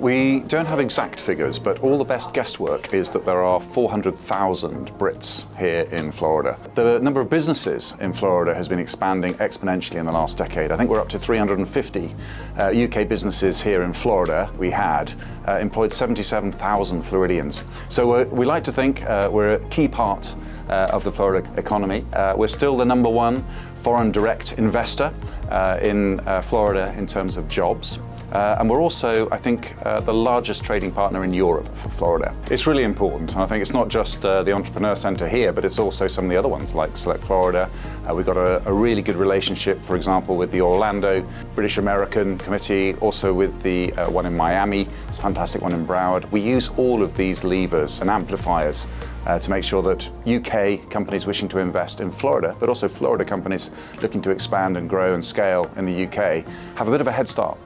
We don't have exact figures, but all the best guesswork is that there are 400,000 Brits here in Florida. The number of businesses in Florida has been expanding exponentially in the last decade. I think we're up to 350 uh, UK businesses here in Florida. We had uh, employed 77,000 Floridians. So uh, we like to think uh, we're a key part uh, of the Florida economy. Uh, we're still the number one foreign direct investor in Florida in terms of jobs. Uh, and we're also, I think, uh, the largest trading partner in Europe for Florida. It's really important, and I think it's not just uh, the Entrepreneur Center here, but it's also some of the other ones like Select Florida. Uh, we've got a, a, really good relationship, for example, with the Orlando British American Committee, also with the uh, one in Miami, it's a fantastic one in Broward. We use all of these levers and amplifiers uh, to make sure that UK companies wishing to invest in Florida, but also Florida companies looking to expand and grow and scale in the UK, have a bit of a head start.